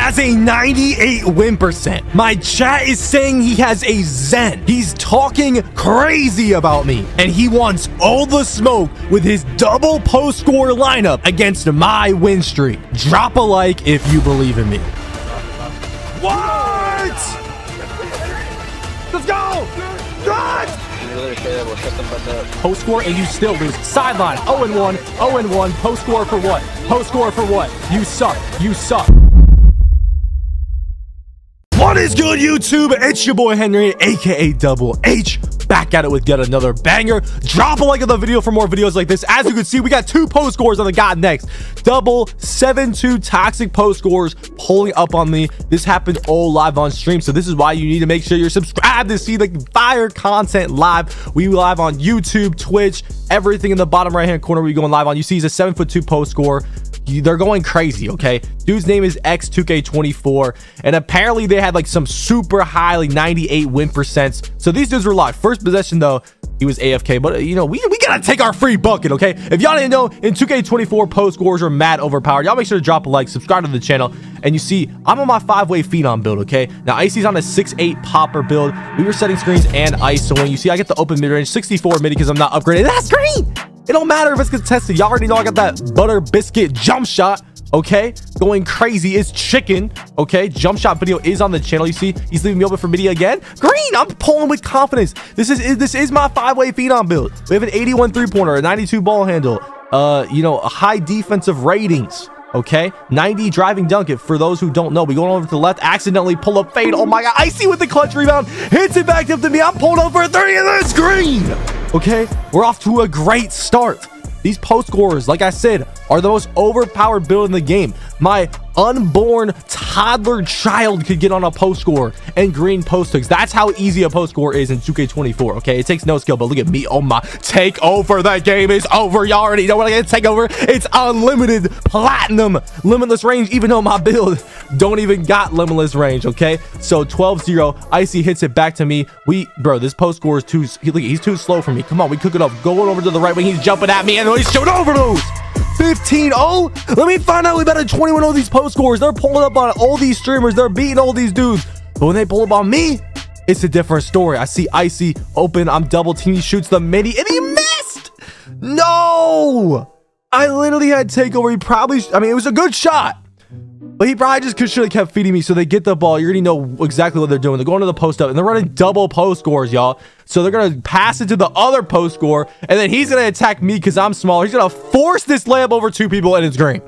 has a 98 win percent. My chat is saying he has a Zen. He's talking crazy about me. And he wants all the smoke with his double post score lineup against my win streak. Drop a like if you believe in me. What? Let's go! What? Post score and you still lose. Sideline 0 and 1, 0 and 1. Post score for what? Post score for what? You suck. You suck. What is good, YouTube? It's your boy Henry, aka Double H, back at it with yet another banger. Drop a like on the video for more videos like this. As you can see, we got two post scores on the Got Next. Double 7-2 toxic post scores pulling up on me. This happened all live on stream, so this is why you need to make sure you're subscribed to see the fire content live. We live on YouTube, Twitch, everything in the bottom right hand corner we going live on. You see he's a 7 foot 2 post score they're going crazy okay? Dude's name is x2k24 and apparently they had like some super highly 98 win percents. So these dudes were live first possession though he was afk but you know we, we gotta take our free bucket okay? If y'all didn't know in 2k24 post scores are mad overpowered. Y'all make sure to drop a like subscribe to the channel and you see i'm on my five-way phenom build okay? Now icy's on a 6-8 popper build. We were setting screens and when you see i get the open mid-range 64 midi because i'm not upgraded that's green it don't matter if it's contested. Y'all already know I got that butter biscuit jump shot. Okay, going crazy is chicken. Okay, jump shot video is on the channel. You see, he's leaving me open for midi again. Green, I'm pulling with confidence. This is this is my five-way phenom build. We have an 81 three-pointer, a 92 ball handle. Uh, you know, high defensive ratings. Okay, 90 driving dunk it. For those who don't know, we going over to the left, accidentally pull up fade. Oh my god, Icy with the clutch rebound, hits it back up to me. I'm pulling over a 30 and then screen. Okay, we're off to a great start. These post scorers, like I said, are the most overpowered build in the game. My unborn toddler child could get on a post score and green post hooks. That's how easy a post score is in 2K24. Okay, it takes no skill, but look at me. Oh my, take over. That game is over. Y'all already know what I get. Take over. It's unlimited platinum, limitless range. Even though my build don't even got limitless range. Okay, so 12-0. Icy hits it back to me. We, bro, this post score is too. He, he's too slow for me. Come on, we cook it up. Going over to the right wing. He's jumping at me, and he's shooting over those. 15-0? Let me find out we better 21-0 these post scores. They're pulling up on all these streamers. They're beating all these dudes. But when they pull up on me, it's a different story. I see Icy open. I'm double team. He shoots the midi and he missed. No. I literally had takeover. He probably, I mean, it was a good shot. But he probably just should have kept feeding me. So they get the ball. You already know exactly what they're doing. They're going to the post up and they're running double post scores, y'all. So they're going to pass it to the other post score. And then he's going to attack me because I'm smaller. He's going to force this layup over two people and it's green.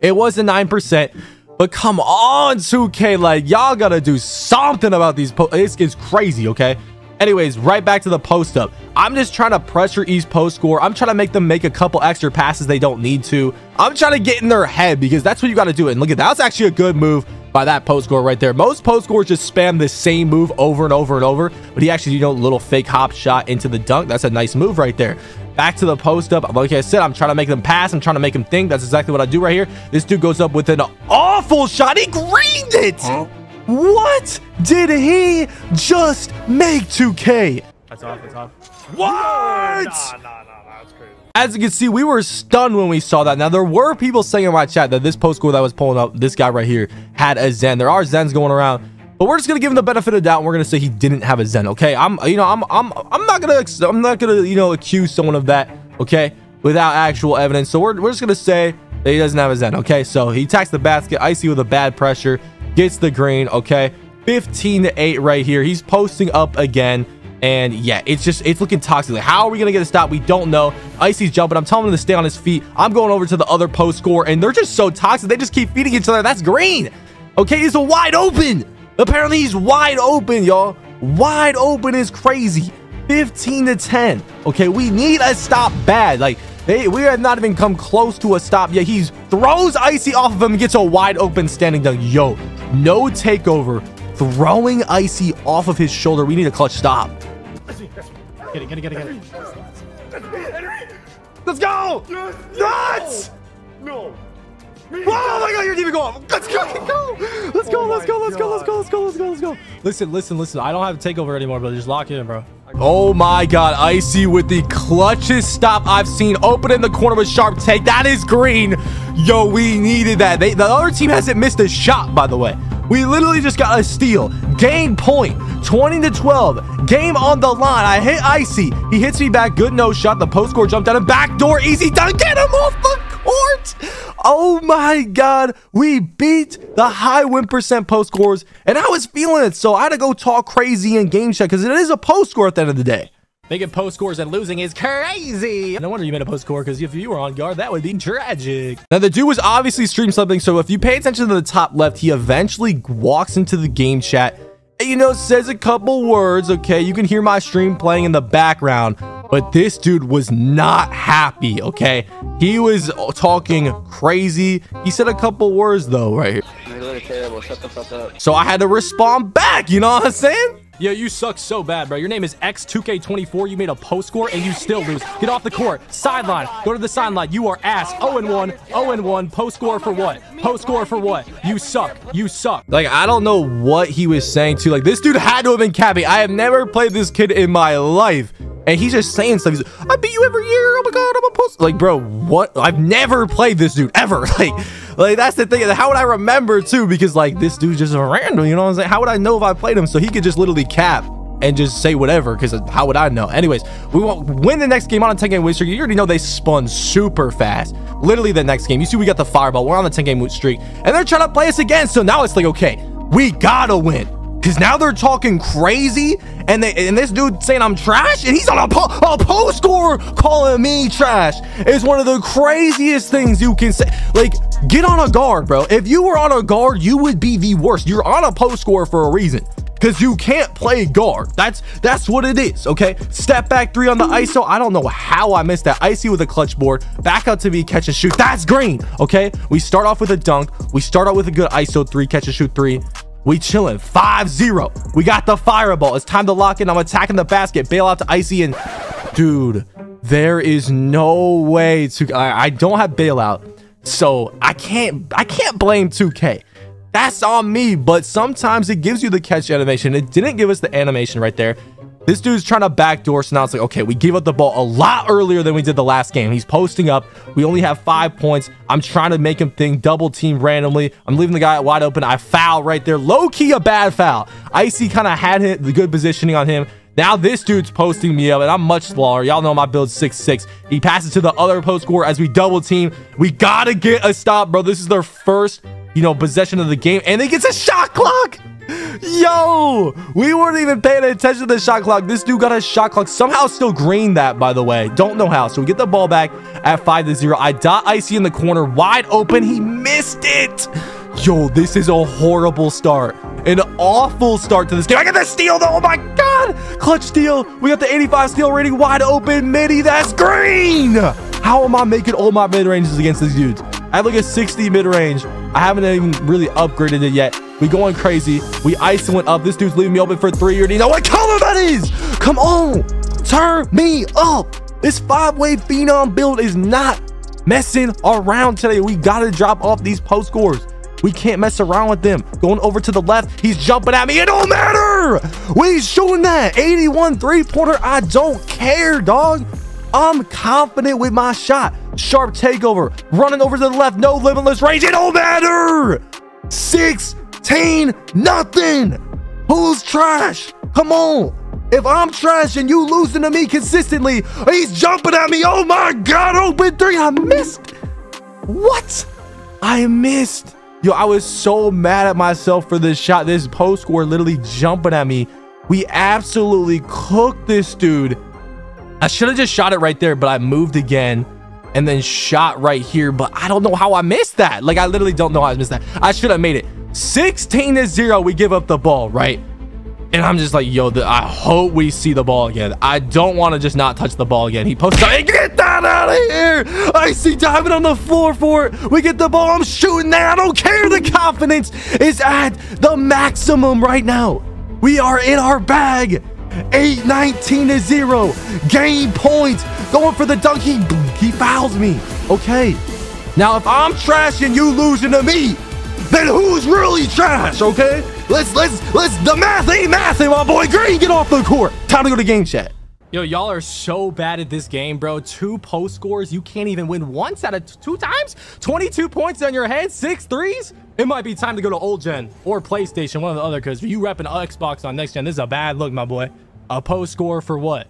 It was a 9%. But come on, 2K. Like, y'all got to do something about these. It's, it's crazy, okay? Anyways, right back to the post up. I'm just trying to pressure East post score. I'm trying to make them make a couple extra passes they don't need to. I'm trying to get in their head because that's what you got to do. And look at that. That's actually a good move by that post score right there. Most post scores just spam the same move over and over and over. But he actually, you know, little fake hop shot into the dunk. That's a nice move right there. Back to the post up. Like I said, I'm trying to make them pass. I'm trying to make them think. That's exactly what I do right here. This dude goes up with an awful shot. He greened it. Huh? What did he just make 2K? That's off, that's off. What? Nah, nah, nah, that's crazy. As you can see, we were stunned when we saw that. Now, there were people saying in my chat that this post score that was pulling up, this guy right here, had a Zen. There are Zens going around. But we're just gonna give him the benefit of the doubt and we're gonna say he didn't have a Zen, okay? I'm you know, I'm I'm I'm not gonna I'm not gonna, you know, accuse someone of that, okay, without actual evidence. So we're we're just gonna say that he doesn't have a Zen, okay? So he attacks the basket, icy with a bad pressure gets the green, okay? 15 to 8 right here. He's posting up again. And yeah, it's just, it's looking toxic. Like, how are we going to get a stop? We don't know. Icy's jumping. I'm telling him to stay on his feet. I'm going over to the other post score, and they're just so toxic. They just keep feeding each other. That's green. Okay, he's a wide open. Apparently, he's wide open, y'all. Wide open is crazy. 15 to 10. Okay, we need a stop bad. Like, they, we have not even come close to a stop yet. He throws Icy off of him and gets a wide open standing dunk. Yo, no takeover. Throwing Icy off of his shoulder. We need a clutch stop. Get it, get it, get it, get it. Let's go! Yes! No! no. Oh my god, you're even going. Let's go, let's go. Let's go, oh let's go, let's go, let's go, let's go, let's go, let's go. Listen, listen, listen. I don't have a takeover anymore, but just lock in, bro. Oh my god, Icy with the clutchest stop I've seen. Open in the corner with sharp take. That is green. Yo, we needed that. They, the other team hasn't missed a shot, by the way. We literally just got a steal. Game point. 20 to 12. Game on the line. I hit Icy. He hits me back. Good no shot. The post score jumped down and back door. Easy done. Get him off the court. Oh my God. We beat the high win percent post scores. And I was feeling it. So I had to go talk crazy in game chat because it is a post score at the end of the day. Making post scores and losing is crazy. No wonder you made a post score because if you were on guard, that would be tragic. Now, the dude was obviously stream something. So if you pay attention to the top left, he eventually walks into the game chat you know, says a couple words. Okay. You can hear my stream playing in the background. But this dude was not happy, okay? He was talking crazy. He said a couple words, though, right here. So I had to respond back, you know what I'm saying? Yo, you suck so bad, bro. Your name is X2K24. You made a post score and you still lose. Get off the court. Sideline. Go to the sideline. You are ass. 0-1. 0-1. Post score for what? Post score for what? You suck. You suck. Like, I don't know what he was saying to. Like, this dude had to have been capping. I have never played this kid in my life. And he's just saying stuff. He's like, I beat you every year. Oh my god, oh I'm a Like, bro, what? I've never played this dude ever. Like, like that's the thing. How would I remember too? Because like this dude's just random. You know what I'm saying? How would I know if I played him? So he could just literally cap and just say whatever because uh, how would I know? Anyways, we won't win the next game on a 10 game win streak. You already know they spun super fast. Literally the next game. You see, we got the fireball. We're on the 10 game win streak and they're trying to play us again. So now it's like, okay, we gotta win. Because now they're talking crazy, and they and this dude saying I'm trash, and he's on a, po a post score calling me trash. It's one of the craziest things you can say. Like, get on a guard, bro. If you were on a guard, you would be the worst. You're on a post score for a reason because you can't play guard. That's that's what it is. Okay, step back three on the ISO. I don't know how I missed that. Icy with a clutch board. Back out to me, catch and shoot. That's green. Okay, we start off with a dunk. We start out with a good ISO three, catch and shoot three. We chilling 5-0. We got the fireball. It's time to lock in. I'm attacking the basket. Bail out to Icy and dude, there is no way to I, I don't have bailout. So I can't I can't blame 2K. That's on me, but sometimes it gives you the catch animation. It didn't give us the animation right there. This dude's trying to backdoor, so now it's like, okay, we gave up the ball a lot earlier than we did the last game. He's posting up. We only have five points. I'm trying to make him think double team randomly. I'm leaving the guy wide open. I foul right there. Low key a bad foul. Icy kind of had hit the good positioning on him. Now this dude's posting me up, and I'm much smaller. Y'all know my build's six six. He passes to the other post score as we double team. We gotta get a stop, bro. This is their first, you know, possession of the game, and he gets a shot clock. Yo, we weren't even paying attention to the shot clock. This dude got a shot clock. Somehow still green that, by the way. Don't know how. So we get the ball back at 5 to 0. I dot Icy in the corner, wide open. He missed it. Yo, this is a horrible start. An awful start to this game. I got the steal, though. Oh, my God. Clutch steal. We got the 85 steal rating, wide open. Midi, that's green. How am I making all my mid-ranges against these dudes? I have like a 60 mid-range. I haven't even really upgraded it yet. We going crazy. We isoing up. Oh, this dude's leaving me open for three. You already know what color that is. Come on. Turn me up. This five-way phenom build is not messing around today. We got to drop off these post scores. We can't mess around with them. Going over to the left. He's jumping at me. It don't matter. We shooting that. 81 three-pointer. I don't care, dog. I'm confident with my shot. Sharp takeover. Running over to the left. No limitless range. It don't matter. 16 nothing. Who's trash? Come on. If I'm trash and you losing to me consistently, he's jumping at me. Oh my God. Oh, Open three. I missed. What? I missed. Yo, I was so mad at myself for this shot. This post score literally jumping at me. We absolutely cooked this dude. I should have just shot it right there, but I moved again and then shot right here. But I don't know how I missed that. Like, I literally don't know how I missed that. I should have made it. 16 to 0, we give up the ball, right? And I'm just like, yo, the, I hope we see the ball again. I don't want to just not touch the ball again. He posts up. Hey, get that out of here. Icy diving on the floor for it. We get the ball. I'm shooting there. I don't care. The confidence is at the maximum right now. We are in our bag. 8 19 to 0. Game points. Going for the dunk. He, he fouls me. Okay. Now, if I'm trashing, you losing to me, then who's really trash, okay? let's, let's, let's, the math ain't math, my boy. Green, get off the court. Time to go to game chat. Yo, y'all are so bad at this game, bro. Two post scores. You can't even win once out of two times. 22 points on your head, six threes. It might be time to go to old gen or PlayStation, one or the other, because you repping Xbox on next gen. This is a bad look, my boy. A post score for what?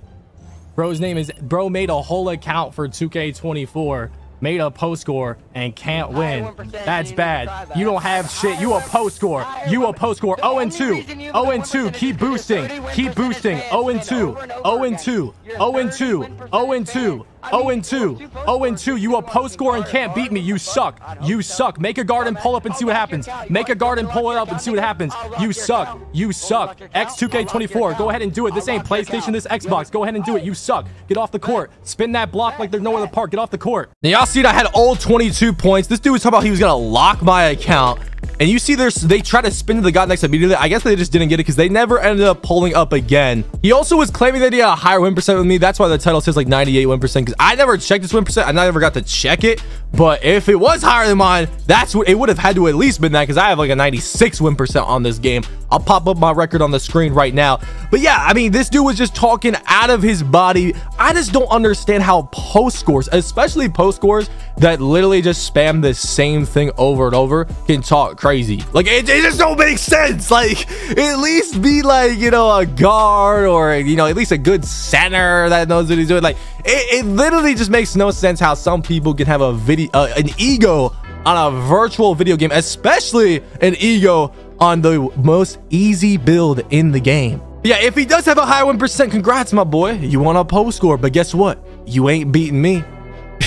Bro's name is, bro made a whole account for 2K24 made a post score and can't win. That's bad. You don't have shit. You a post score. You a post score. 0 and 2. 0 and 2. Keep boosting. Keep boosting. 0 and 2. 0 and 2. 0 and 2. 0 and 2. 0 and 2. 0 and 2. You a post score and can't beat me. You suck. You suck. Make a guard and pull up and see what happens. Make a guard and pull it up and see what happens. You suck. You suck. X2K24. Go ahead and do it. This ain't PlayStation. This Xbox. Go ahead and do it. You suck. Get off the court. Spin that block like there's no other park. Get off the court. Now, y'all see I had all 22 points. This dude was talking about he was going to lock my account. And you see there's they try to spin to the Got Next immediately. I guess they just didn't get it because they never ended up pulling up again. He also was claiming that he had a higher win percent with me. That's why the title says like 98 win percent because I never checked this win percent. I never got to check it. But if it was higher than mine, that's what it would have had to at least been that because I have like a 96 win percent on this game. I'll pop up my record on the screen right now. But yeah, I mean, this dude was just talking out of his body. I just don't understand how post scores, especially post scores that literally just spam the same thing over and over, can talk crazy. Like, it, it just don't make sense. Like, at least be like, you know, a guard or, you know, at least a good center that knows what he's doing. Like, it, it literally just makes no sense how some people can have a video, uh, an ego on a virtual video game, especially an ego on the most easy build in the game. Yeah, if he does have a high win percent, congrats, my boy. You want a post score, but guess what? You ain't beating me.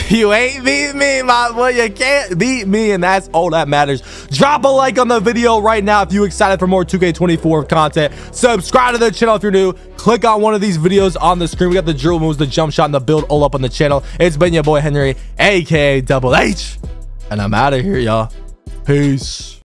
You ain't beat me, my boy. You can't beat me, and that's all that matters. Drop a like on the video right now if you're excited for more 2K24 content. Subscribe to the channel if you're new. Click on one of these videos on the screen. We got the drill moves, the jump shot, and the build all up on the channel. It's been your boy Henry, aka Double H, and I'm out of here, y'all. Peace.